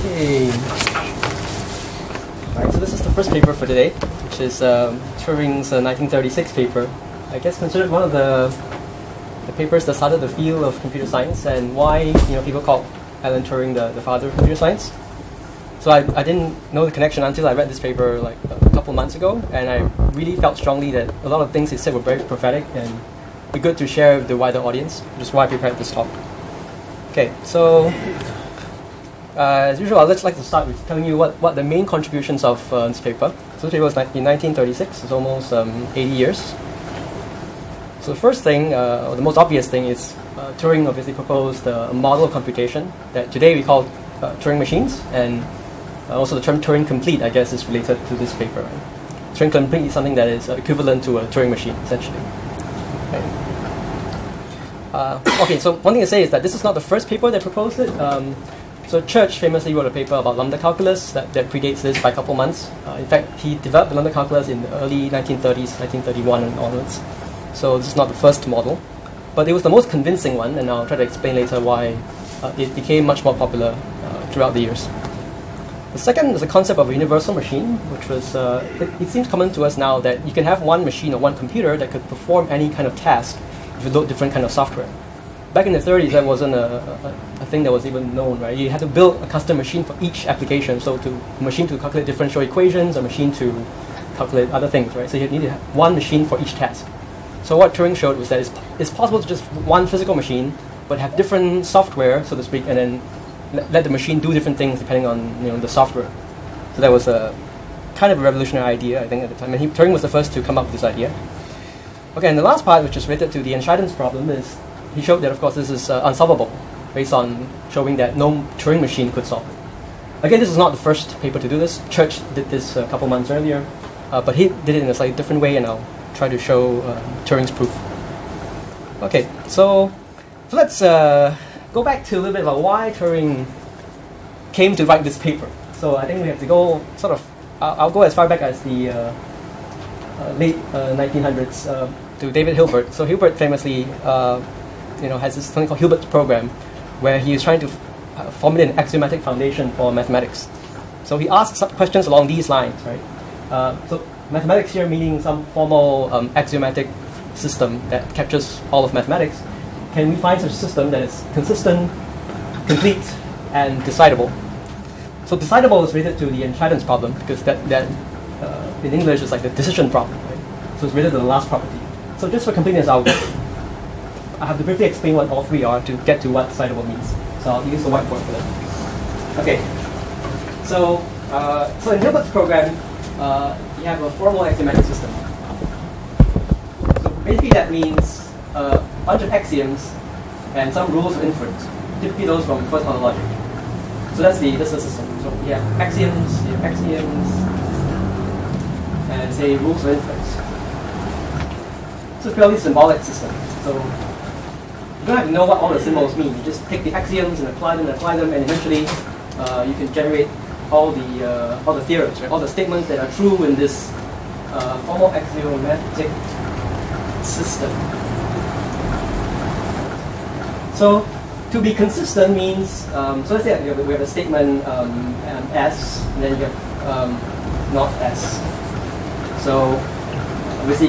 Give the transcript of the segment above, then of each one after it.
Okay. Alright, so this is the first paper for today, which is um, Turing's uh, 1936 paper. I guess considered one of the the papers that started the field of computer science and why you know people call Alan Turing the, the father of computer science. So I, I didn't know the connection until I read this paper like a couple months ago, and I really felt strongly that a lot of things he said were very prophetic and be good to share with the wider audience, which is why I prepared this talk. Okay, so uh, as usual, I'd just like to start with telling you what, what the main contributions of uh, this paper. So this paper was in 1936, it's almost um, 80 years. So the first thing, uh, or the most obvious thing, is uh, Turing obviously proposed a model of computation that today we call uh, Turing machines, and uh, also the term Turing complete, I guess, is related to this paper. Right? Turing complete is something that is equivalent to a Turing machine, essentially. Right? okay, so one thing to say is that this is not the first paper that proposed it. Um, so Church famously wrote a paper about lambda calculus that, that predates this by a couple months. Uh, in fact, he developed the lambda calculus in the early 1930s, 1931 and onwards. So this is not the first model, but it was the most convincing one, and I'll try to explain later why uh, it became much more popular uh, throughout the years. The second is the concept of a universal machine, which was, uh, it, it, seems common to us now that you can have one machine or one computer that could perform any kind of task if you load different kind of software back in the 30s, that wasn't a, a, a, thing that was even known, right? You had to build a custom machine for each application. So to a machine to calculate differential equations, a machine to calculate other things, right? So you needed one machine for each task. So what Turing showed was that it's, it's possible to just one physical machine, but have different software, so to speak, and then let, the machine do different things depending on you know the software. So that was a kind of a revolutionary idea, I think, at the time. And he, Turing was the first to come up with this idea. Okay, and the last part, which is related to the Entscheidungs problem, is he showed that, of course, this is uh, unsolvable based on showing that no Turing machine could solve it. Again, this is not the first paper to do this. Church did this a couple months earlier, uh, but he did it in a slightly different way, and I'll try to show uh, Turing's proof. Okay, so, so let's uh, go back to a little bit about why Turing came to write this paper. So I think we have to go sort of, I'll, I'll go as far back as the uh, uh, late 1900s to David Hilbert. So Hilbert famously you know, has this something called Hilbert's program, where he is trying to uh, formulate an axiomatic foundation for mathematics. So he asks some questions along these lines, right? Uh, so mathematics here meaning some formal um, axiomatic system that captures all of mathematics. Can we find such a system that is consistent, complete, and decidable? So decidable is related to the Entscheidungs problem because that, that uh, in English is like the decision problem, right? So it's related to the last property. So just for completeness, I'll I have to briefly explain what all three are to get to what decidable means. So I'll use the whiteboard for that. Okay. So, uh, so in Hilbert's program, uh, you have a formal axiomatic system. So basically that means a bunch of axioms and some rules of inference. Typically those from first order logic. So that's the that's the system. So you have axioms, you have axioms, and say rules of inference. So it's purely symbolic system. So you don't have to know what all the symbols mean. You just take the axioms and apply them and apply them, and eventually uh, you can generate all the uh, all the theorems, right? all the statements that are true in this uh, formal axiomatic system. So to be consistent means, um, so let's say we have, we have a statement um, um, S, and then you have um, not S. So obviously,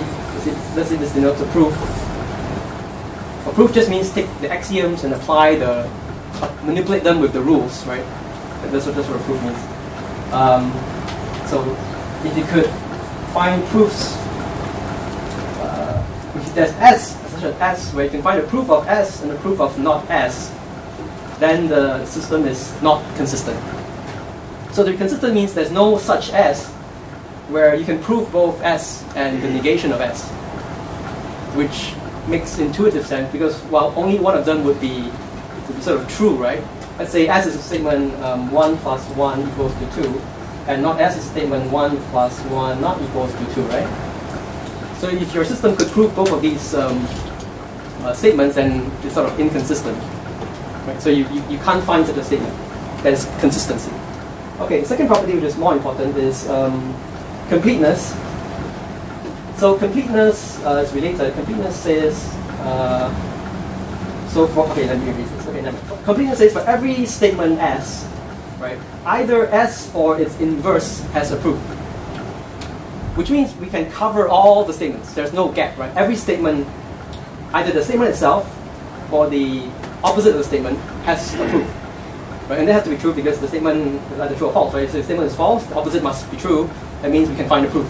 let's say this denotes a proof a proof just means take the axioms and apply the, manipulate them with the rules, right? That's what, that's what a proof means. Um, so if you could find proofs, uh, if there's S, S, where you can find a proof of S and a proof of not S, then the system is not consistent. So the consistent means there's no such S where you can prove both S and the negation of S, which makes intuitive sense because while only one of them would be, would be sort of true, right? Let's say S is a statement um, 1 plus 1 equals to 2, and not S is a statement 1 plus 1 not equals to 2, right? So if your system could prove both of these um, uh, statements, then it's sort of inconsistent. Right? So you, you, you can't find such a statement. That is consistency. Okay, second property which is more important is um, completeness. So completeness uh, is related. Completeness says, uh, so for, okay, let me erase this. Okay. Completeness says for every statement S, right, either S or its inverse has a proof. Which means we can cover all the statements. There's no gap, right? Every statement, either the statement itself or the opposite of the statement has a proof. Right? And that has to be true because the statement is either true or false, right? So if the statement is false, the opposite must be true. That means we can find a proof.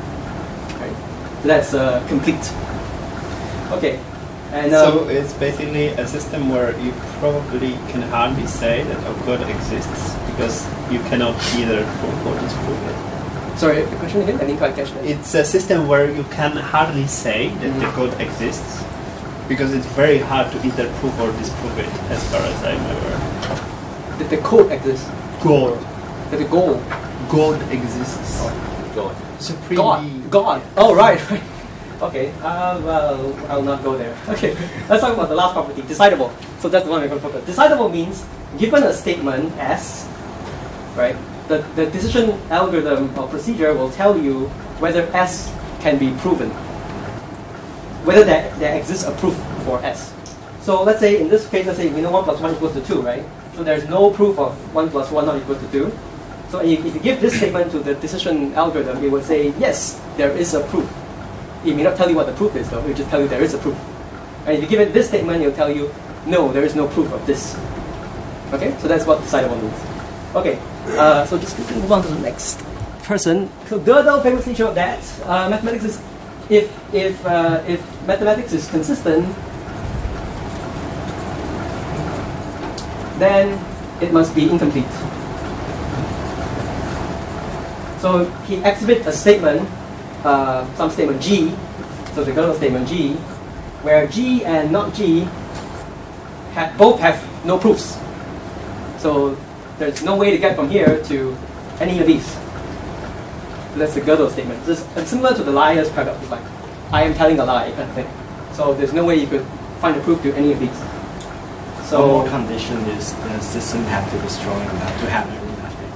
Right? So that's uh, complete. Okay. And, um, so it's basically a system where you probably can hardly say that a God exists because you cannot either prove or disprove it. Sorry, the question again? I didn't quite catch that. It's a system where you can hardly say that the Mhm. God exists because it's very hard to either prove or disprove it, as far as I'm aware. Did the code exist? God, Did the goal? God exists. God. Supreme God. God. Oh, right, right. Okay, uh, well, I'll not go there. Okay, let's talk about the last property, decidable. So that's the one we're going to focus. Decidable means, given a statement S, right, the, the decision algorithm or procedure will tell you whether S can be proven. Whether there, there exists a proof for S. So let's say in this case, let's say we know 1 plus 1 equals to 2, right? So there's no proof of 1 plus 1 not equal to 2. So if, if you give this statement to the decision algorithm, it will say, yes, there is a proof. It may not tell you what the proof is, though. It will just tell you there is a proof. And if you give it this statement, it will tell you, no, there is no proof of this. Okay, so that's what decidable means. Okay, uh, so just move on to the next person. So Gödel famously showed that uh, mathematics is, if if uh, if mathematics is consistent, then it must be incomplete. So he exhibits a statement, uh, some statement G, so the Gödel statement G, where G and not G ha- both have no proofs. So there's no way to get from here to any of these. That's the Gödel statement. This is similar to the liar's paradox. It's like, I am telling a lie kind of thing. So there's no way you could find a proof to any of these. So So one condition is the system have to be strong enough to have every.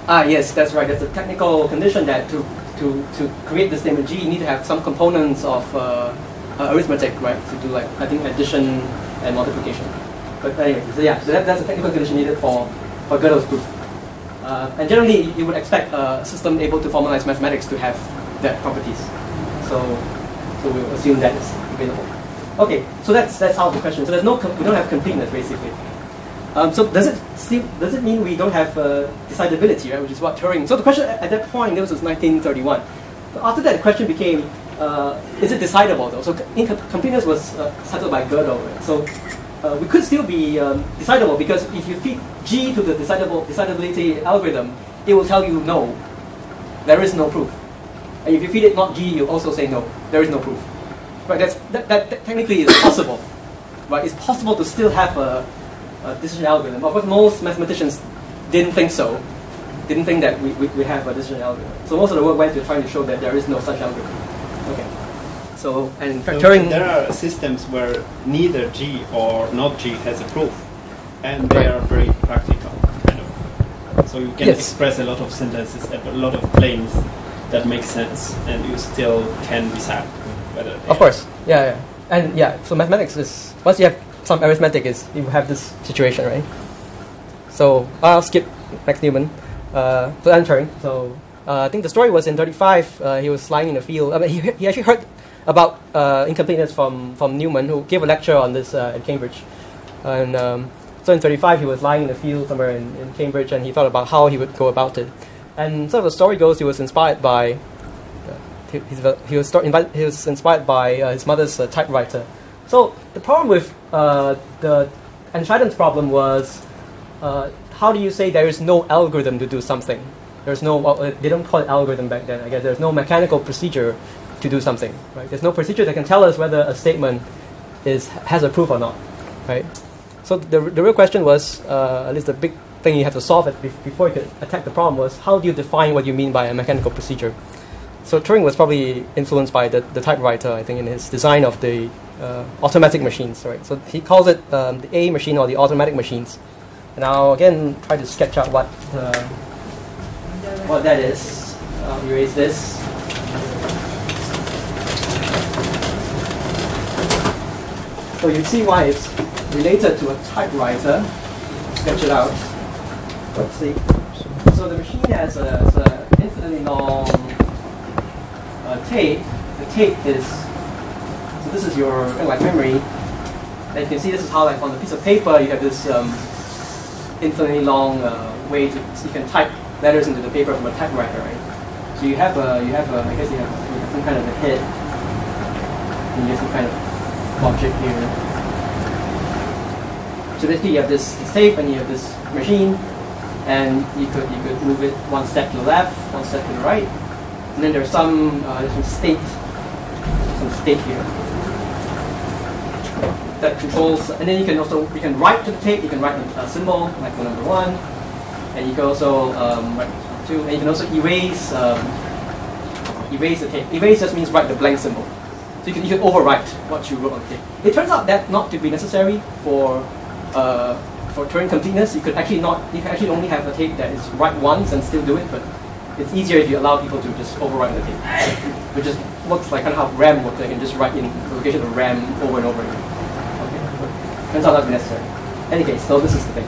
Ah, yes, that's right. That's a technical condition that to, to, to create the statement G, you need to have some components of uh, uh, arithmetic, right? To do like, I think, addition and multiplication. But anyway, so yeah, so that, that's a technical condition needed for, for Gödel's proof. Uh, and generally, you would expect a system able to formalize mathematics to have that properties. So, so we'll assume that is available. Okay, so that's that's out of the question. So there's no, we don't have completeness basically. Um, so does it still does it mean we don't have uh, decidability, right? Which is what Turing. So the question at, at that point, this was 1931. So after that, the question became, uh, is it decidable though? So completeness was uh, settled by Gödel. Right? So uh, we could still be um, decidable because if you feed G to the decidable decidability algorithm, it will tell you no, there is no proof. And if you feed it not G, you also say no, there is no proof. Right? That's that, that, that technically is possible. Right? It's possible to still have a uh, decision algorithm. Of course, most mathematicians didn't think so. Didn't think that we, we, we have a decision algorithm. So most of the work went to trying to show that there is no such algorithm. So, and So Turing. there are systems where neither G or not G has a proof, and they Right. are very practical, kind of. So you can Yes. express a lot of sentences, a lot of claims that make sense, and you still can decide whether. Of course. Yeah, yeah. And yeah, so mathematics is, once you have some arithmetic, is you have this situation, right? So I'll skip Max Newman. Uh, so I'm Turing. So uh, I think the story was in 35. Uh, he was lying in the field. I mean, he, he actually heard about uh, incompleteness from, from Newman, who gave a lecture on this uh, at Cambridge. And um, so in 35, he was lying in the field somewhere in, in Cambridge, and he thought about how he would go about it. And sort of the story goes, he was inspired by uh, he, he was he was inspired by uh, his mother's uh, typewriter. So the problem with uh, the Entscheidungs problem was uh, how do you say there is no algorithm to do something? There's no well, uh, they don't call it algorithm back then. I guess there's no mechanical procedure to do something. Right? There's no procedure that can tell us whether a statement is has a proof or not. Right? So the, the real question was, uh, at least the big thing you have to solve it before you could attack the problem was how do you define what you mean by a mechanical procedure? So Turing was probably influenced by the, the typewriter, I think, in his design of the uh, automatic machines, right? So he calls it um, the A machine or the automatic machines. And I'll again try to sketch out what uh, what that is. I'll erase this. So you see why it's related to a typewriter. Sketch it out. Let's see. So the machine has a, a infinitely long uh, tape. The tape is so this is your like memory. And you can see this is how like on a piece of paper you have this um, infinitely long uh, way to so you can type letters into the paper from a typewriter, right? So you have a you have a I guess you have, you have some kind of a head. And you have some kind of object here. So basically you have this, this tape and you have this machine and you could you could move it one step to the left, one step to the right, and then there's some uh, there's some state some state here that controls, and then you can also you can write to the tape. You can write a symbol like the number one, and you can also um, write two, and you can also erase um, erase the tape. Erase just means write the blank symbol. So you can, you can overwrite what you wrote on tape. It turns out that not to be necessary for uh, for Turing completeness. You could actually not you can actually only have a tape that is write once and still do it, but it's easier if you allow people to just overwrite the tape, which just looks like kind of how RAM works. They can just write in the location of RAM over and over again. Okay, turns out be necessary. Any case, so this is the thing.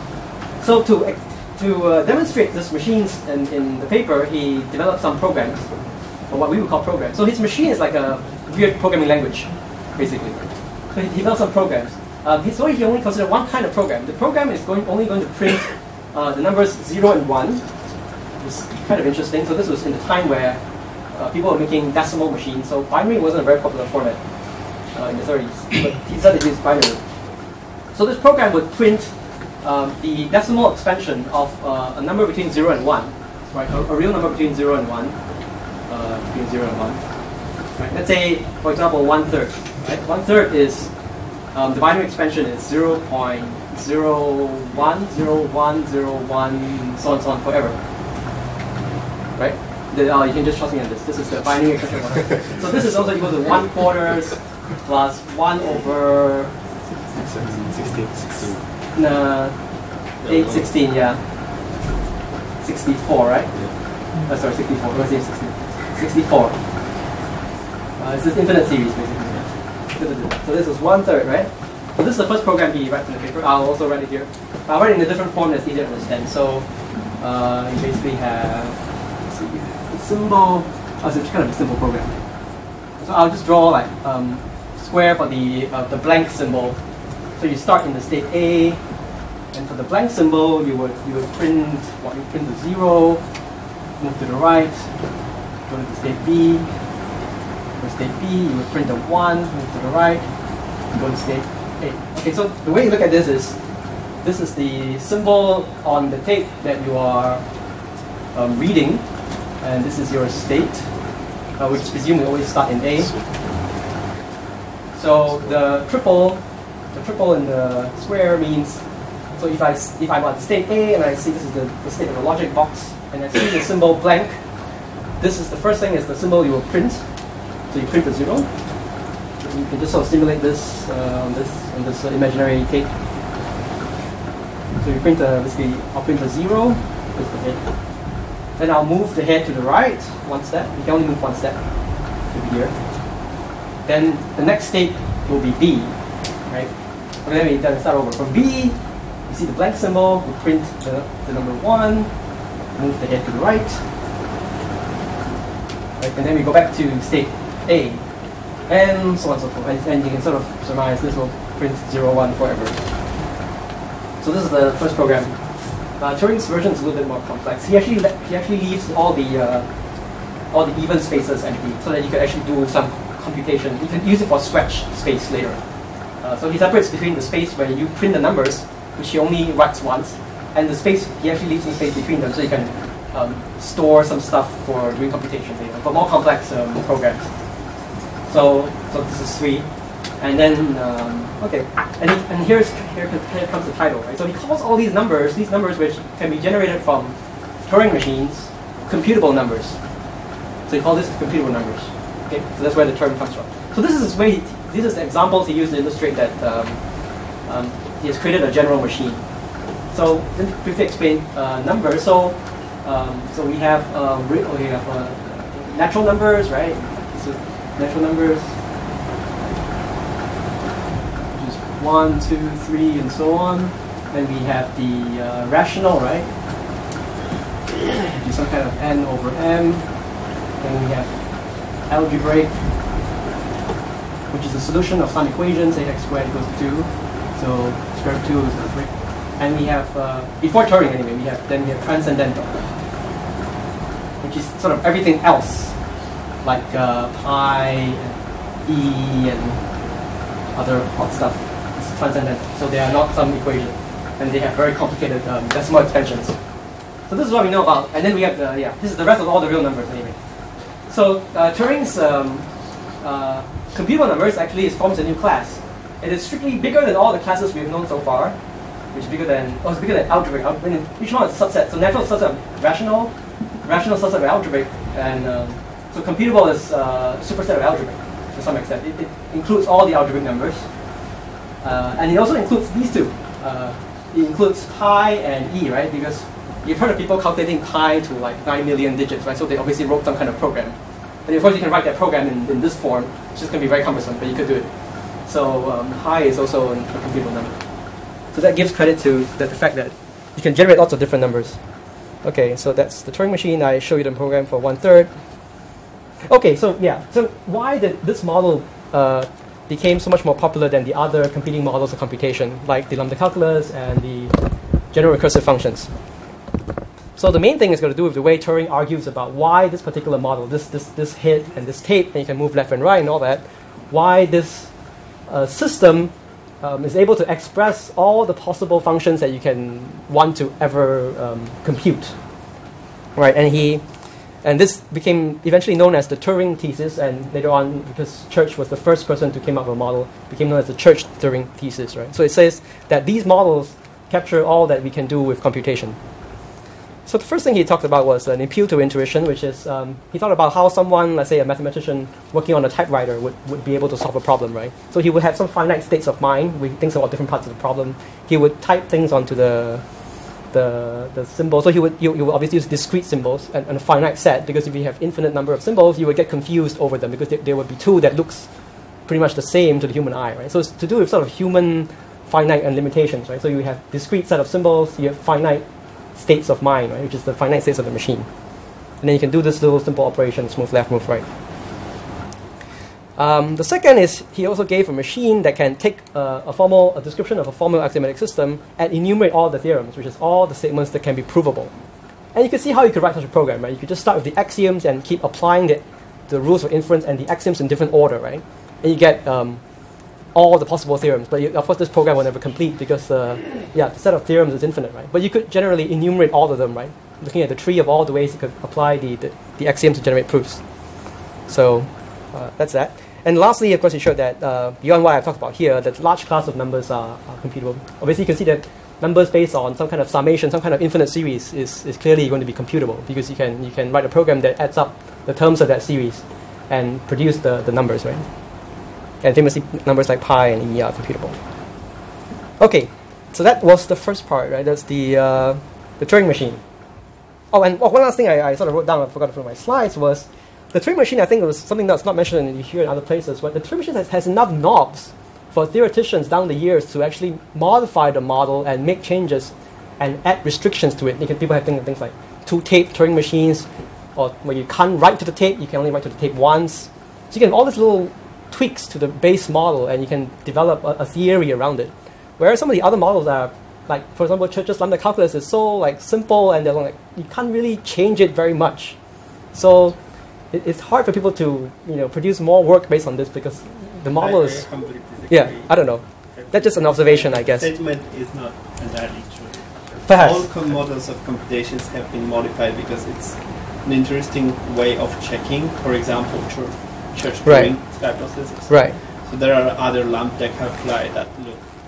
So to to uh, demonstrate this machines in, in the paper, he developed some programs, or what we would call programs. So his machine is like a weird programming language, basically. So he developed some programs. Um, he, so he only considered one kind of program. The program is going only going to print uh, the numbers zero and one. It's kind of interesting. So this was in the time where uh, people were making decimal machines. So binary wasn't a very popular format uh, in the 30s, but he decided to use binary. So this program would print um, the decimal expansion of uh, a number between 0 and 1, right? A, a real number between 0 and 1, uh, between 0 and 1. Right? Let's say, for example, one third. Right? One third is um, the binary expansion is 0 0.01, 0101, so on so on forever. Right? The, uh, you can just trust me on this. This is the binary expansion. so this is also equal to 1 quarters plus 1 over 16, 16. uh, 8, 16, yeah. 64, right? Uh, sorry, 64. What was it? 60. 64. Uh, it's this infinite series, basically. So this is one third, right? So this is the first program he writes in the paper. I'll also write it here. I'll write it in a different form that's easier to understand. So uh, you basically have the symbol. Oh, so it's kind of a simple program. So I'll just draw like um, square for the uh, the blank symbol. So you start in the state A, and for the blank symbol, you would you would print what you print the zero, move to the right, go to the state B. For state B, you would print the one, move to the right, go to state A. Okay, so the way you look at this is, this is the symbol on the tape that you are um, reading, and this is your state, uh, which presumably always start in A. So the triple, the triple in the square means, so if I, if I want state A and I see this is the, the state of the logic box, and I see the symbol blank, this is the first thing is the symbol you will print. So you print the zero. You can just sort of simulate this uh, on this on this uh, imaginary tape. So you print the basically I'll print the zero, is the head. Then I'll move the head to the right one step. You can only move one step to be here. Then the next state will be B, right? Me then start over. From B, you see the blank symbol, we print the, the number one, move the head to the right. Right, and then we go back to state A, and so on and so forth. And, you can sort of surmise this will print 0, 1 forever. So this is the first program. Uh, Turing's version is a little bit more complex. He actually he actually leaves all the uh, all the even spaces empty, so that you can actually do some computation. You can use it for scratch space later. Uh, so he separates between the space where you print the numbers, which he only writes once, and the space he actually leaves some space between them, so you can um, store some stuff for doing computation later for more complex um, programs. So so this is three, and then um, okay, and, he, and here's here, here comes the title, right? So he calls all these numbers, these numbers which can be generated from Turing machines, computable numbers. So he calls this computable numbers. Okay, so that's where the term comes from. So this is he, these are the examples he used to illustrate that um, um, he has created a general machine. So let me briefly explain uh, numbers. So um, so we have uh, we have uh, natural numbers, right? Natural numbers, which is one, two, three, and so on. Then we have the uh, rational, right? Some kind of n over m. Then we have algebraic, which is the solution of some equation, say x squared equals 2. So square root 2 is algebraic. And we have, uh, before Turing anyway, we have then we have transcendental, which is sort of everything else, like uh, pi and e and other hot stuff. It's transcendental. So they are not some equation. And they have very complicated um, decimal expansions. So this is what we know about. And then we have the, yeah, this is the rest of all the real numbers anyway. So uh, Turing's um, uh, computer numbers actually forms a new class. It is strictly bigger than all the classes we've known so far, which is bigger than, oh, it's bigger than algebraic. Al- each one is a subset. So natural subset of rational, rational subset of algebraic, and um, so computable is uh, superset of algebraic to some extent. It, it includes all the algebraic numbers. Uh, and it also includes these two. Uh, it includes pi and e, right? Because you've heard of people calculating pi to like 9 million digits, right? So they obviously wrote some kind of program. And of course, you can write that program in, in this form. It's just going to be very cumbersome, but you could do it. So um, pi is also a computable number. So that gives credit to the, the fact that you can generate lots of different numbers. Okay, so that's the Turing machine. I show you the program for one third. Okay, so yeah, so why did this model uh, became so much more popular than the other competing models of computation, like the lambda calculus and the general recursive functions? So the main thing is going to do with the way Turing argues about why this particular model, this this this hit and this tape, and you can move left and right and all that, why this uh, system um, is able to express all the possible functions that you can want to ever um, compute, right? And he, and this became eventually known as the Turing thesis, and later on, because Church was the first person to come up with a model, became known as the Church Turing thesis, right? So it says that these models capture all that we can do with computation. So the first thing he talked about was an appeal to intuition, which is um, he thought about how someone, let's say a mathematician working on a typewriter, would, would be able to solve a problem, right? So he would have some finite states of mind. We think about different parts of the problem. He would type things onto the the, the symbol. So he would you, would obviously use discrete symbols and, and a finite set because if you have infinite number of symbols, you would get confused over them because there, there would be two that looks pretty much the same to the human eye, right? So it's to do with sort of human finite and limitations, right? So you have discrete set of symbols, you have finite states of mind, right, which is the finite states of the machine. And then you can do this little simple operations, move left, move right. Um, the second is he also gave a machine that can take uh, a formal a description of a formal axiomatic system and enumerate all the theorems, which is all the statements that can be provable. And you can see how you could write such a program, right? You could just start with the axioms and keep applying the, the rules of inference and the axioms in different order, right? And you get um, all the possible theorems. But you, of course, this program will never complete because, uh, yeah, the set of theorems is infinite, right? But you could generally enumerate all of them, right? Looking at the tree of all the ways you could apply the, the, the axioms to generate proofs. So uh, that's that. And lastly, of course, it showed that uh, beyond what I've talked about here, that large class of numbers are, are computable. Obviously, you can see that numbers based on some kind of summation, some kind of infinite series is, is clearly going to be computable because you can, you can write a program that adds up the terms of that series and produce the, the numbers, right? And famously, numbers like pi and e are computable. Okay, so that was the first part, right? That's the, uh, the Turing machine. Oh, and oh, one last thing I, I sort of wrote down, I forgot to put on my slides, was the Turing machine, I think was something that's not mentioned here in other places, but the Turing machine has, has enough knobs for theoreticians down the years to actually modify the model and make changes and add restrictions to it. Can, people have things, things like two tape Turing machines, or where you can't write to the tape, you can only write to the tape once. So you can have all these little tweaks to the base model and you can develop a, a theory around it. Whereas some of the other models are like for example Church's lambda calculus is so like simple and they're like you can't really change it very much. So it, it's hard for people to you know produce more work based on this because the model I, is I yeah. I don't know that's just an observation I guess Statement is not entirely true. perhaps All com- models of computations have been modified because it's an interesting way of checking, for example, church, church Right. Turing sky processes. right So there are other lambda calculi that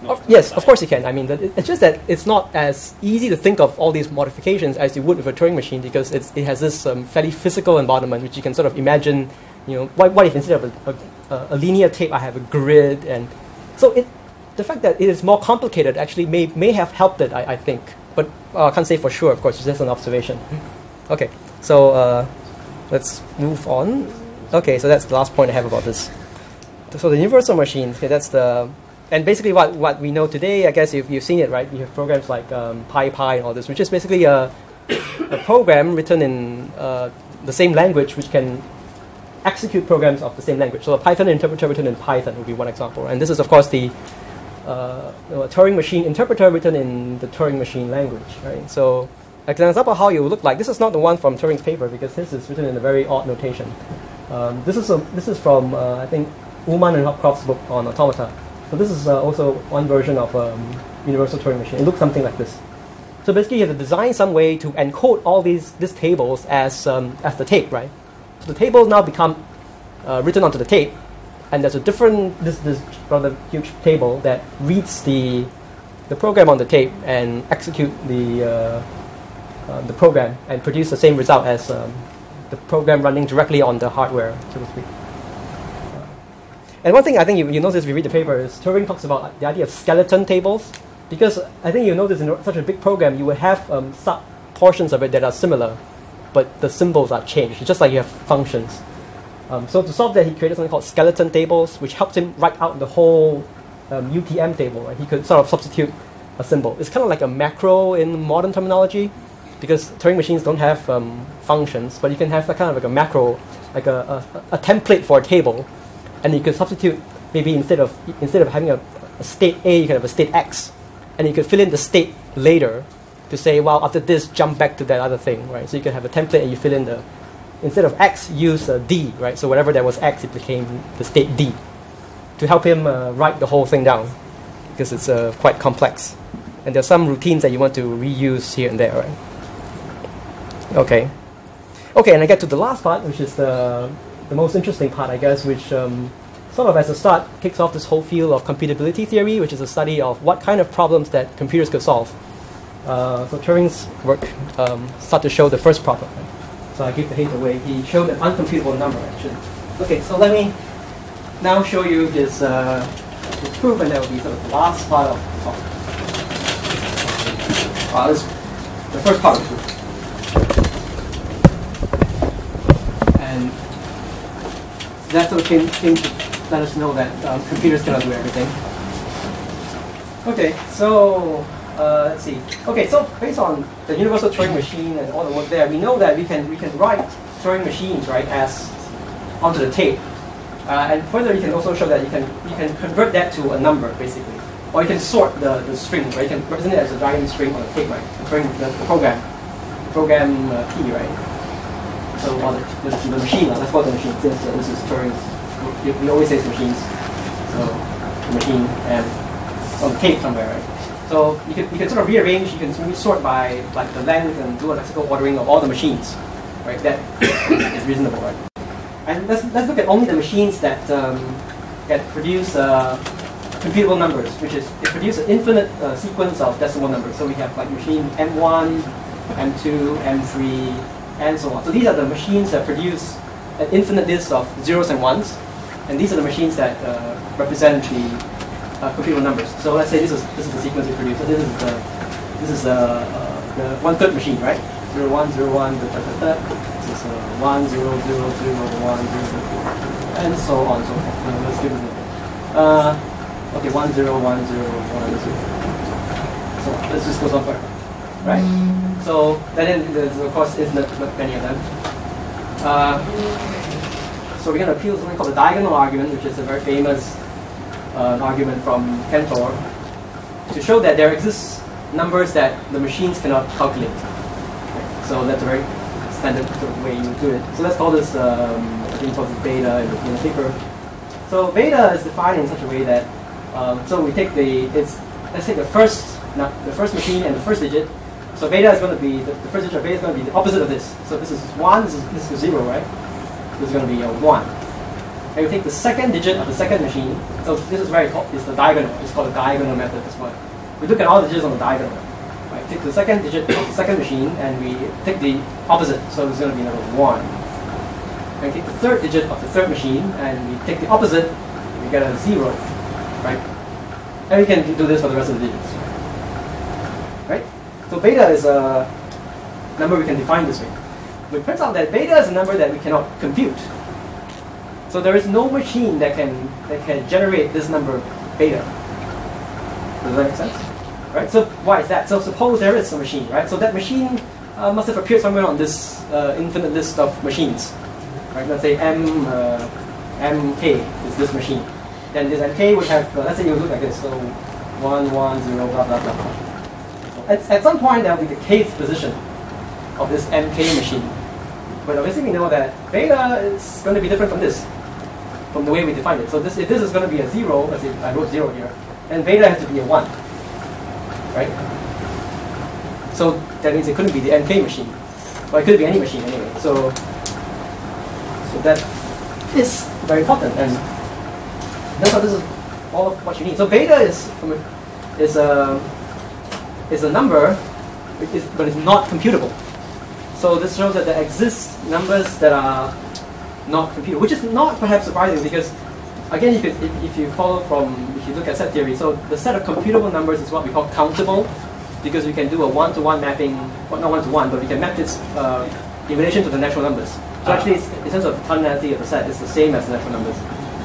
Of- yes, of course you can. I mean, it's just that it's not as easy to think of all these modifications as you would with a Turing machine because it has this um, fairly physical embodiment, which you can sort of imagine. You know, what, what if instead of a, a, a linear tape, I have a grid, and so it, the fact that it is more complicated actually may may have helped it. I, I think, but uh, I can't say for sure. Of course, it's just an observation. Okay, so uh, let's move on. Okay, so that's the last point I have about this. So the universal machine. Okay, that's the and basically, what, what we know today, I guess if you've seen it, right? You have programs like um, PyPy and all this, which is basically a, a program written in uh, the same language, which can execute programs of the same language. So a Python interpreter written in Python would be one example. And this is, of course, the uh, Turing machine interpreter written in the Turing machine language, right? So an example how it would look like. This is not the one from Turing's paper because this is written in a very odd notation. Um, this is a, this is from uh, I think Ullman and Hopcroft's book on automata. So this is uh, also one version of um, universal Turing machine. It looks something like this. So basically, you have to design some way to encode all these these tables as um, as the tape, right? So the tables now become uh, written onto the tape, and there's a different this this rather huge table that reads the the program on the tape and execute the uh, uh, the program and produce the same result as um, the program running directly on the hardware, so to speak. And one thing I think you, you notice if you read the paper is Turing talks about the idea of skeleton tables, because I think you notice in such a big program you will have um, sub portions of it that are similar, but the symbols are changed, just like you have functions. Um, so to solve that, he created something called skeleton tables, which helped him write out the whole um, UTM table. Right? He could sort of substitute a symbol. It's kind of like a macro in modern terminology, because Turing machines don't have um, functions, but you can have a kind of like a macro, like a, a, a template for a table and you could substitute maybe instead of instead of having a, a, state A, you can have a state X, and you could fill in the state later to say, well, after this, jump back to that other thing, right? So you can have a template and you fill in the instead of X, use a D, right? So whatever that was X, it became the state D to help him uh, write the whole thing down because it's uh, quite complex, and there's some routines that you want to reuse here and there, right? Okay. Okay, and I get to the last part, which is the the most interesting part, I guess, which um, sort of as a start kicks off this whole field of computability theory, which is a study of what kind of problems that computers could solve. Uh, so Turing's work um, started to show the first problem. So I give the hint away. He showed an uncomputable number, actually. Okay, so let me now show you his, uh, his proof, and that will be sort of the last part of the talk. Uh, this, the first part of the proof. And that sort of thing, thing to let us know that um, computers cannot do everything. Okay, so uh, let's see. Okay, so based on the universal Turing machine and all the work there, we know that we can we can write Turing machines right as onto the tape, uh, and further you can also show that you can you can convert that to a number basically, or you can sort the, the string right. You can represent it as a diamond string on a tape right, the, the program, the program uh, key right. So well, the, the, machine, let's call it the machine since uh, this is Turing's, we, we always say it's machines. So the machine and on the tape somewhere, right? So you can, you can sort of rearrange, you can sort by like the length and do a lexical ordering of all the machines, right? That is reasonable, right? And let's, let's look at only the machines that, um, that produce uh, computable numbers, which is it produces an infinite uh, sequence of decimal numbers. So we have like machine M1, M2, M3, and so on. So these are the machines that produce an infinite list of zeros and ones, and these are the machines that uh, represent the uh, computable numbers. So let's say this is this is the sequence it produces. This is the this is the, uh, the one third machine, right? Zero one zero one da, da, da, da. This is uh, one zero zero zero one zero and so on so forth. Uh, let's give it a uh, okay one zero one zero one zero. So let's just go on further, right? So then there's of course infinite many of them. Uh, so we're going to appeal something called the diagonal argument, which is a very famous uh, argument from Cantor, to show that there exists numbers that the machines cannot calculate. So that's a very standard way you do it. So let's call this, um, I think called beta in the, in the paper. So beta is defined in such a way that, um, so we take the, it's, let's take the first, the first machine and the first digit, so beta is going to be, the, the first digit of beta is going to be the opposite of this. So this is 1, this is, this is 0, right? This is going to be a 1. And we take the second digit of the second machine. So this is it called, it's the diagonal. It's called the diagonal method, this one. We look at all the digits on the diagonal. Right? Take the second digit of the second machine and we take the opposite. So it's going to be number 1. And we take the third digit of the third machine and we take the opposite, we get a 0. Right? And we can do this for the rest of the digits. So beta is a number we can define this way. But it turns out that beta is a number that we cannot compute. So there is no machine that can that can generate this number beta. Does that make sense? Right. So why is that? So suppose there is a machine, right? So that machine uh, must have appeared somewhere on this uh, infinite list of machines, right? Let's say M uh, MK is this machine. Then this MK would have, uh, let's say would look like this. So one one zero blah blah blah. At, at some point there will be the kth position of this MK machine. But obviously we know that beta is going to be different from this, from the way we define it. So this, if this is going to be a zero, let's say I wrote zero here, then beta has to be a one, right? So that means it couldn't be the MK machine, but it could be any machine anyway. So, so that is very important, and that's what this is all of what you need. So beta is is a is a number, which is, but it's not computable. So this shows that there exist numbers that are not computable, which is not perhaps surprising because, again, if, if, if you follow from, if you look at set theory, so the set of computable numbers is what we call countable because we can do a one-to-one mapping, well, not one-to-one, but we can map this uh, in relation to the natural numbers. So Ah. actually, it's, in terms of tonality of the set, it's the same as the natural numbers.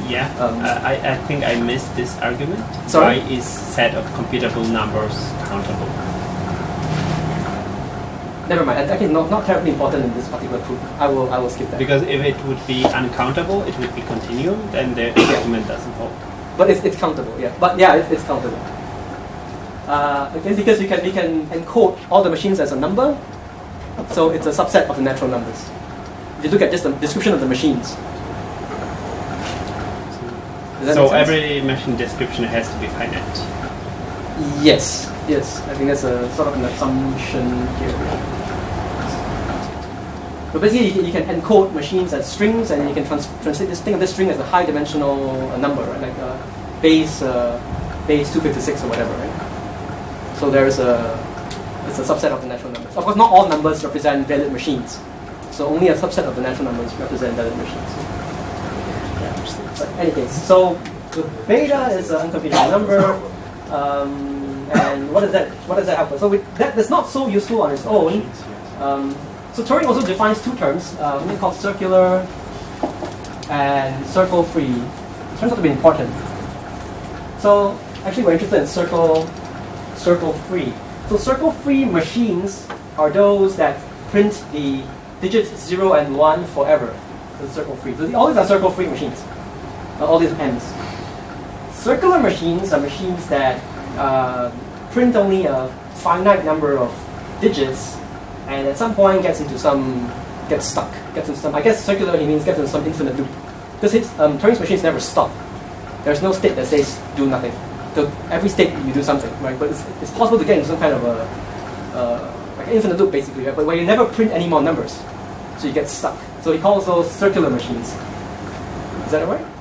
Yeah, Um, uh, I, I think I missed this argument. Sorry? Why is set of computable numbers countable? Never mind. Actually, not, not terribly important in this particular proof. I will I will skip that. Because if it would be uncountable, it would be continuum, then the argument doesn't hold. But it's, it's countable, yeah. But yeah, it's, it's countable. Uh, okay, because we can we can encode all the machines as a number, so it's a subset of the natural numbers. If you look at just the description of the machines. So every machine description has to be finite. Yes, yes. I think that's a sort of an assumption here. But basically, you can, you can encode machines as strings, and you can trans- translate this thing of this string as a high-dimensional uh, number, right? Like uh, base uh, base 256 or whatever, right? So there is a it's a subset of the natural numbers. Of course, not all numbers represent valid machines. So only a subset of the natural numbers represent valid machines. But anyways, so the beta is an uncomputable number. Um, and what does that what does that help us? So we, that, that's not so useful on its own. Um, so Turing also defines two terms, uh, called circular and circle free. It turns out to be important. So actually, we're interested in circle circle free. So circle free machines are those that print the digits zero and one forever. So circle free. So all these are circle free machines. Uh, all these ends. Circular machines are machines that uh, print only a finite number of digits, and at some point gets into some gets stuck, gets into some. I guess circular means gets into some infinite loop. Because um, Turing's machines never stop. There's no state that says do nothing. So every state you do something, right? But it's, it's possible to get into some kind of a uh, like infinite loop basically, right? But where you never print any more numbers, so you get stuck. So he calls those circular machines. Is that right?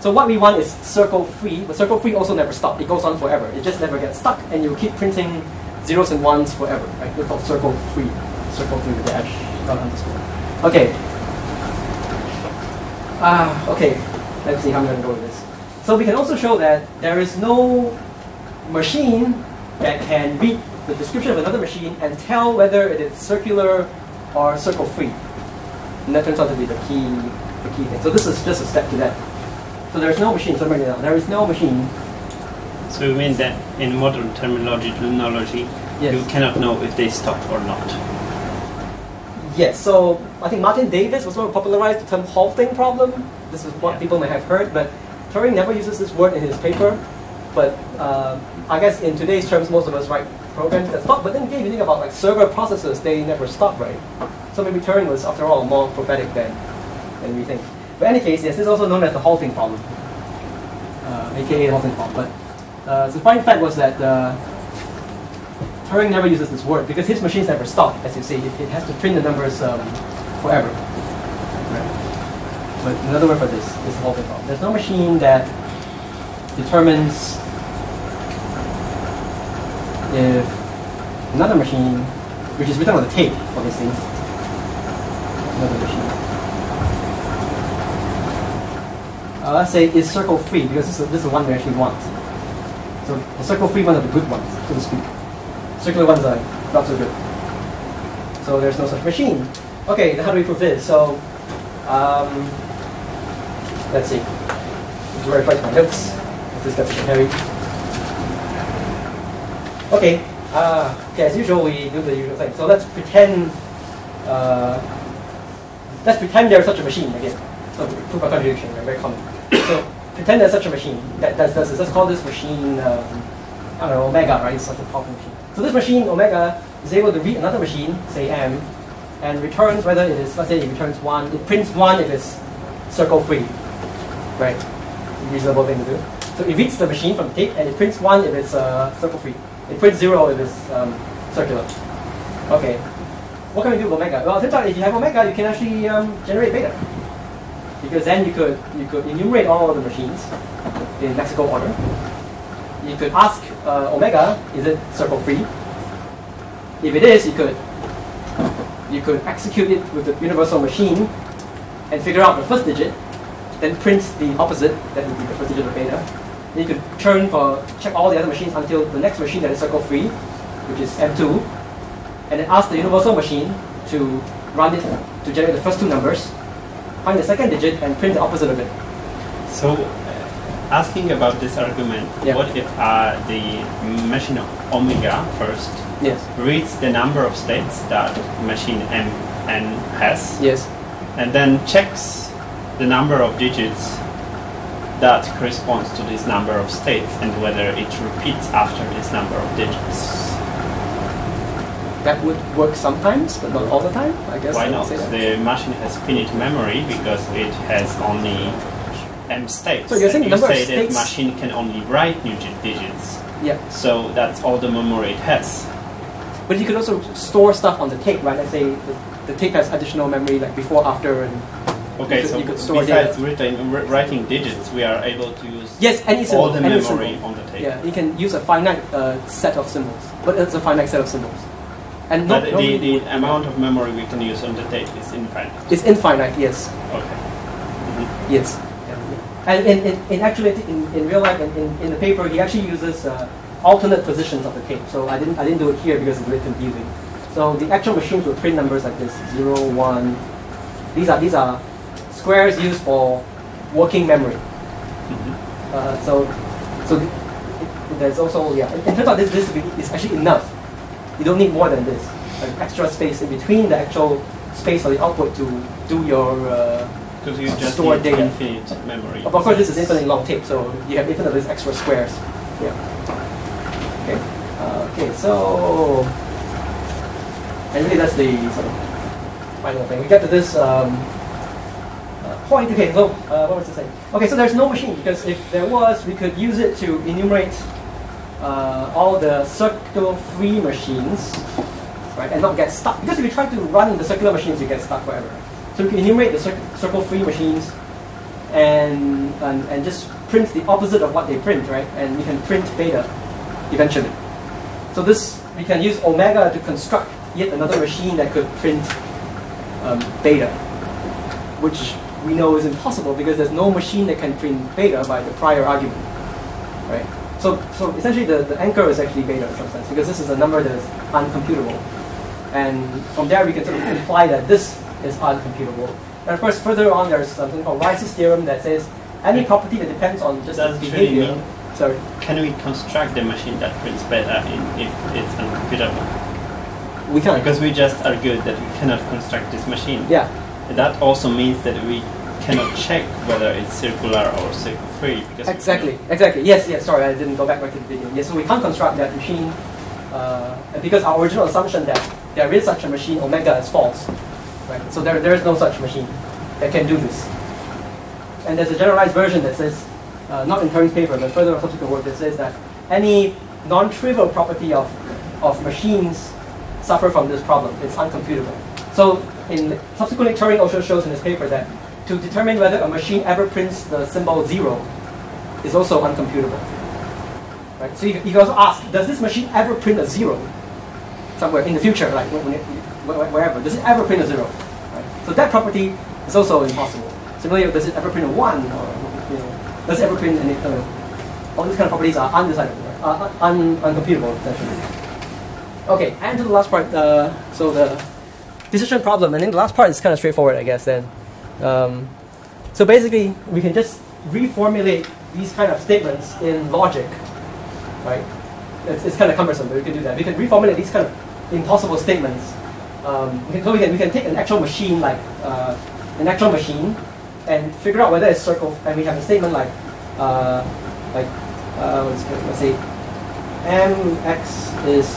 So what we want is circle free, but circle free also never stops. It goes on forever. It just never gets stuck, and you keep printing zeros and ones forever. Right? It's circle free. Circle free with dash, not underscore. Okay. Ah, okay. Let's see how I'm going to go with this. So we can also show that there is no machine that can read the description of another machine and tell whether it is circular or circle free. And that turns out to be the key, the key thing. So this is just a step to that. So there's no machine. So I'm writing it. There is no machine. So you mean that in modern terminology, terminology Yes. you cannot know if they stop or not. Yes. So I think Martin Davis was one who popularized the term halting problem. This is what Yeah. people may have heard, but Turing never uses this word in his paper. But uh, I guess in today's terms, most of us write programs that stop. But then again, if you think about like server processes, they never stop, right? So maybe Turing was, after all, more prophetic than, than we think. But in any case, yes, this is also known as the halting problem, uh, aka the halting problem. But uh, the funny fact was that uh, Turing never uses this word because his machines never stop, as you say. It, it has to print the numbers um, forever. But another word for this is the halting problem. There's no machine that determines if another machine, which is written on the tape, obviously, another machine. Uh, let's say is circle free because this is, this is one we actually want. So the circle free ones are the good ones, so to speak. Circular ones are not so good. So there's no such machine. Okay, how do we prove this? So um, let's see. Where I write my notes. This gets a bit heavy. Okay, uh, okay, as usual, we do the usual thing. So let's pretend, uh, let's pretend there's such a machine again. So proof of contradiction, very common. so pretend there's such a machine. That, that's, that's, let's call this machine, um, I don't know, omega, right? It's such a powerful machine. So this machine, omega, is able to read another machine, say m, and returns whether it is, let's say it returns one, it prints one if it's circle free, right? Reasonable thing to do. So it reads the machine from tape and it prints one if it's uh, circle free. It prints zero if it's um, circular. Okay. What can we do with omega? Well, turns out if you have omega, you can actually um, generate beta. Because then you could you could enumerate all the machines in lexical order. You could ask uh, omega, is it circle free? If it is, you could you could execute it with the universal machine and figure out the first digit, then print the opposite, that would be the first digit of beta. Then you could churn for check all the other machines until the next machine that is circle free, which is M2, and then ask the universal machine to run it to generate the first two numbers, find the second digit and print the opposite of it. So, uh, asking about this argument, Yeah. what if uh, the machine omega first Yes. reads the number of states that machine m n has, Yes. and then checks the number of digits that corresponds to this number of states and whether it repeats after this number of digits. That would work sometimes, but not all the time. I guess. Why I not? that. The machine has finite memory because it has only m states. So you're saying you number of say that states- machine can only write new digits. Yeah. So that's all the memory it has. But you could also store stuff on the tape, right? Let's say the, the tape has additional memory, like before, after, and Okay, You so you could store besides written, writing digits, we are able to use yes, any symbol, all the memory symbol. on the tape. Yeah, you can use a finite uh, set of symbols, but it's a finite set of symbols. And no, But the, the amount of memory we can use on the tape is infinite. it's infinite. Yes, Okay. Mhm. yes. And in, in, in actually in, in real life, in, in, in the paper, he actually uses uh, alternate positions of the tape. So I didn't I didn't do it here because it's a bit confusing. So the actual machines will print numbers like this: zero, one. These are these are squares used for working memory. Mhm. Uh, so, so th- there's also yeah. It, it turns out this this is actually enough. You don't need more than this. Like extra space in between the actual space for the output to do your. Uh, you just Store need data. infinite memory. of course, this is infinitely long tape, so you have infinite of these extra squares. Yeah. Okay. Uh, okay. So, and really that's the sort of final thing. We get to this. Um, uh, point. Okay, so uh, what was I saying? Okay, so there's no machine because if there was, we could use it to enumerate uh, all the circle-free machines, right, and not get stuck. Because if you try to run the circular machines, you get stuck forever. So we can enumerate the cir- circle-free machines and, and and just print the opposite of what they print, right? And we can print beta eventually. So this we can use omega to construct yet another machine that could print um, beta, which we know is impossible because there's no machine that can print beta by the prior argument, right? So, so essentially the, the anchor is actually beta in some sense because this is a number that is uncomputable. And from there we can sort of imply that this is uncomputable. And of course further on there's something called Rice's theorem that says any property that depends on just Does its it really behavior. mean- Sorry. Can we construct the machine that prints beta in, if it's uncomputable? We can. Because we just argued that we cannot construct this machine. yeah. That also means that we cannot check whether it's circular or circle-free. Exactly, exactly. Yes, yes, sorry, I didn't go back right to the video. Yes, so we can't construct that machine uh, because our original assumption that there is such a machine, omega, is false. Right? So there, there is no such machine that can do this. And there's a generalized version that says, uh, not in Turing's paper, but further subsequent work that says that any non-trivial property of, of machines suffer from this problem. It's uncomputable. So in subsequently, Turing also shows in his paper that to determine whether a machine ever prints the symbol zero is also uncomputable. Right? So you, you can also ask, does this machine ever print a zero somewhere in the future, like when, it, wherever? Does it ever print a zero? Right? So that property is also impossible. Similarly, does it ever print a one, or you know, does it ever print any? Uh, all these kind of properties are undecidable, right? uh, un, uncomputable essentially. Okay, and to the last part. Uh, so the decision problem, and then the last part is kind of straightforward, I guess. Then, um, so basically, we can just reformulate these kind of statements in logic, right? it's, it's kind of cumbersome, but we can do that. We can reformulate these kind of impossible statements. Um, so we can, we can take an actual machine like uh, an actual machine and figure out whether it's circle. And we have a statement like uh, like uh, let's, let's say mx is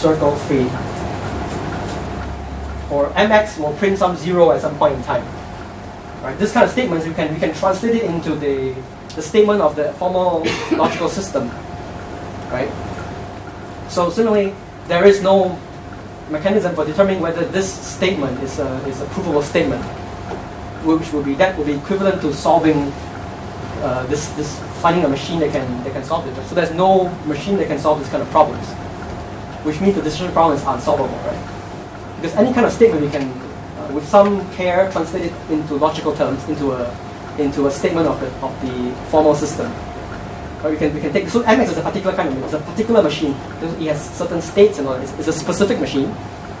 circle free, or mx will print some zero at some point in time. Right? This kind of statements we can we can translate it into the the statement of the formal logical system. Right? So similarly, there is no mechanism for determining whether this statement is a, is a provable statement, which would be that would be equivalent to solving uh, this, this finding a machine that can that can solve it. So there's no machine that can solve this kind of problems, which means the decision problem is unsolvable, right? Because any kind of statement we can, uh, with some care, translate it into logical terms, into a into a statement of the of the formal system. Or we can we can take so MX is a particular kind of it's a particular machine. It has certain states and all. It's, it's a specific machine.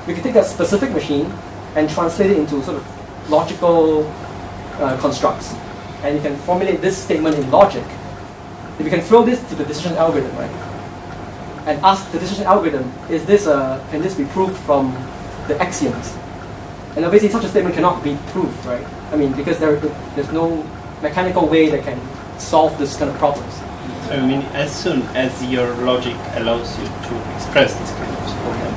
We can take that specific machine and translate it into sort of logical uh, constructs, and you can formulate this statement in logic. If you can throw this to the decision algorithm, right, and ask the decision algorithm, is this a, can this be proved from the axioms? And obviously, such a statement cannot be proved, right? I mean, because there, there's no mechanical way that can solve this kind of problems. So I mean, as soon as your logic allows you to express this kind of problem,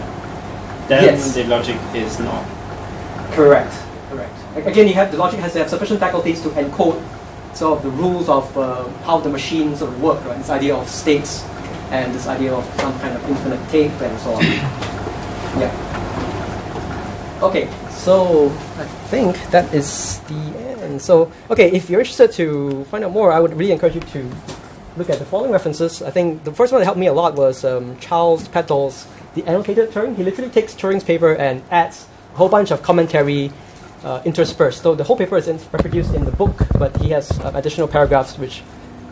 then Yes. the logic is not. Correct. Correct. Again, you have the logic has to have sufficient faculties to encode sort of the rules of uh, how the machines sort of work, right? This idea of states and this idea of some kind of infinite tape and so on. yeah. Okay, so I think that is the end. So, okay, if you're interested to find out more, I would really encourage you to look at the following references. I think the first one that helped me a lot was um, Charles Petzold's The Annotated Turing. He literally takes Turing's paper and adds a whole bunch of commentary uh, interspersed. So the whole paper is in, reproduced in the book, but he has uh, additional paragraphs which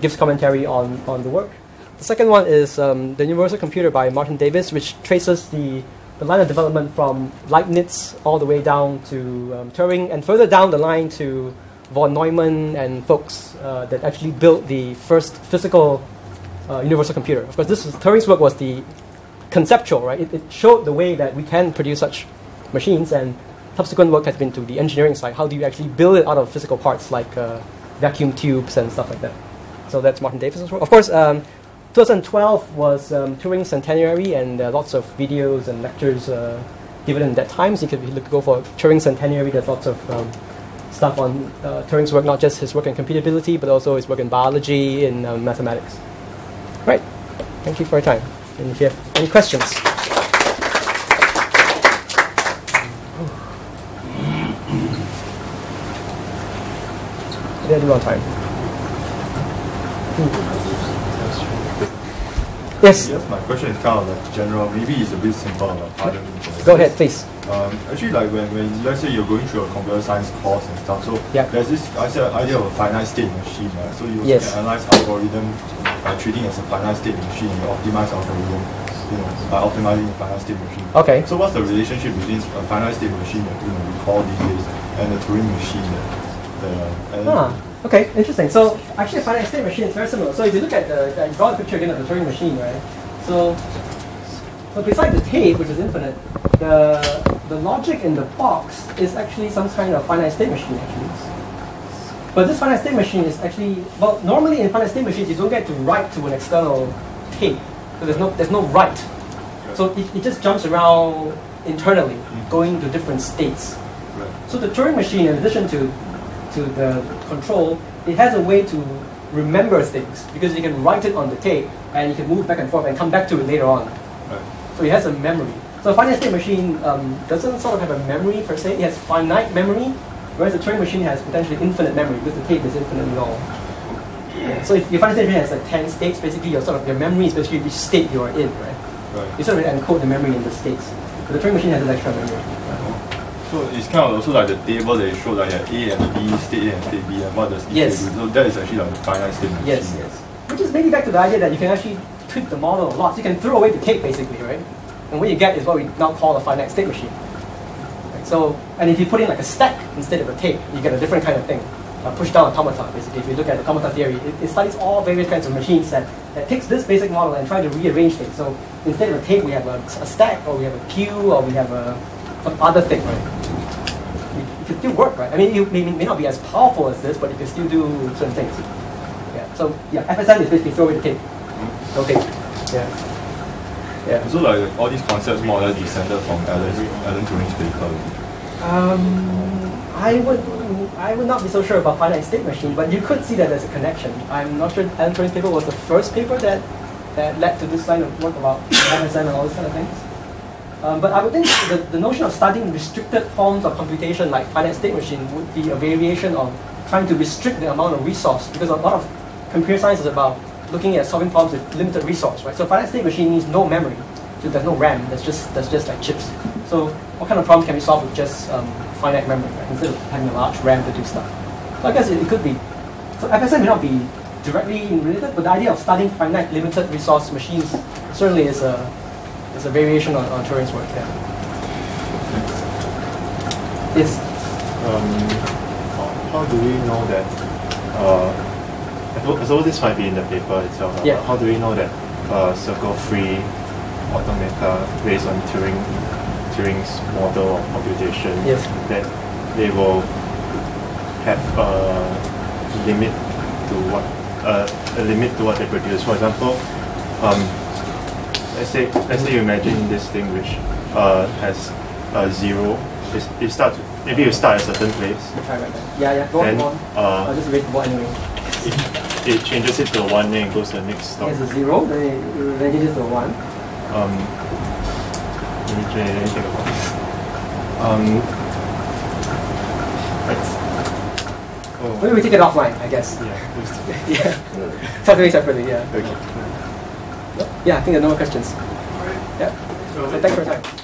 gives commentary on, on the work. The second one is um, The Universal Computer by Martin Davis, which traces the, the line of development from Leibniz all the way down to um, Turing, and further down the line to von Neumann and folks uh, that actually built the first physical uh, universal computer. Of course, this is, Turing's work was the conceptual, right? It, it showed the way that we can produce such machines, and subsequent work has been to the engineering side. How do you actually build it out of physical parts like uh, vacuum tubes and stuff like that? So that's Martin Davis's work. Of course, um, 2012 was um, Turing's centenary, and uh, lots of videos and lectures uh, given in that time. So you could look, go for Turing centenary. There's lots of um, stuff on uh, Turing's work, not just his work in computability, but also his work in biology and um, mathematics. Right. Thank you for your time. And if you have any questions. Did I do on time? Yes. Yes, my question is kind of like general. Maybe it's a bit simple. Like, pardon me. Go ahead, please. Um, actually, like when, when let's say you're going through a computer science course and stuff, so Yeah. there's this idea, idea of a finite state machine, right? So you Yes. can analyze algorithm by treating it as a finite state machine, you optimize algorithm, you know, by optimizing a finite state machine. Okay. So what's the relationship between a finite state machine that you know, we call these days and the Turing machine that, that and Ah, okay, interesting. So actually, a finite state machine is very similar. So if you look at the, draw the picture again of the Turing machine, right? So, so besides the tape, which is infinite, the the logic in the box is actually some kind of finite state machine, actually. But this finite state machine is actually well, normally in finite state machines you don't get to write to an external tape. So there's no there's no write. So it, it just jumps around internally, mm-hmm. going to different states. Right. So the Turing machine, in addition to to the control, it has a way to remember things because you can write it on the tape and you can move back and forth and come back to it later on. Right. So it has a memory. So a finite state machine um, doesn't sort of have a memory per se. It has finite memory, whereas a Turing machine has potentially infinite memory because the tape is infinitely long. Yeah. So if your finite state machine has like 10 states, basically your sort of your memory is basically which state you are in, right? Right. You sort of encode the memory in the states. But the Turing machine has an extra memory. So it's kind of also like the table that you showed like A and B, state A and state B, and what does each Yes. do. So that is actually like the finite state machine. Yes, yes. Which is maybe back to the idea that you can actually tweak the model a lot. So you can throw away the tape basically, right? And what you get is what we now call a finite state machine. Right? So, and if you put in like a stack instead of a tape, you get a different kind of thing. uh, push down automata. Basically, if you look at the automata theory, it, it studies all various kinds of machines that, that takes this basic model and try to rearrange things. So instead of a tape, we have a, a stack, or we have a queue, or we have a some other thing, right? It, could still work, right? I mean, it may, may not be as powerful as this, but it can still do certain things. Yeah. So yeah, FSM is basically throwing away the tape. No tape. Yeah. Yeah. So like all these concepts more or less descended from Alan, Alan Turing's paper. Um, I would I would not be so sure about finite state machine, but you could see that there's a connection. I'm not sure Alan Turing's paper was the first paper that, that led to this kind of work about MSM and all these kind of things. Um, but I would think the, the notion of studying restricted forms of computation like finite state machine would be a variation of trying to restrict the amount of resource because a lot of computer science is about looking at solving problems with limited resource, right? So finite state machine needs no memory, so there's no RAM. There's just there's just like chips. So what kind of problem can we solve with just um, finite memory, right? Instead of having a large RAM to do stuff. So I guess it, it could be. So FSM may not be directly related, but the idea of studying finite limited resource machines certainly is a is a variation on, on Turing's work. Yeah. Yes. um, how, do we know that? Uh, suppose this might be in the paper itself. uh, Yeah. How do we know that uh, circle-free automata based on Turing Turing's model of computation Yes. that they will have a limit to what uh, a limit to what they produce. For example, um, let's say let's say you imagine this thing which uh, has a zero. It's, it starts maybe you start at a certain place, Try right. Yeah, yeah. Go on, then on. I'll uh, just erase the board anyway. it, it changes it to a one, then it goes to the next stop. Here's a zero, then it changes to a one. Um, let me try let me think about this. Um, it's, oh, Maybe we take it offline, I guess. yeah, yeah. Talk to me separately, yeah. okay. Yeah, I think there are no more questions. Yeah. So thanks for your time.